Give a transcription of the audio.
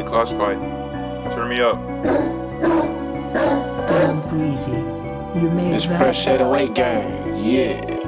Hey, classified. Turn me up. Damn breezy. You made It's fresh at away gang, yeah.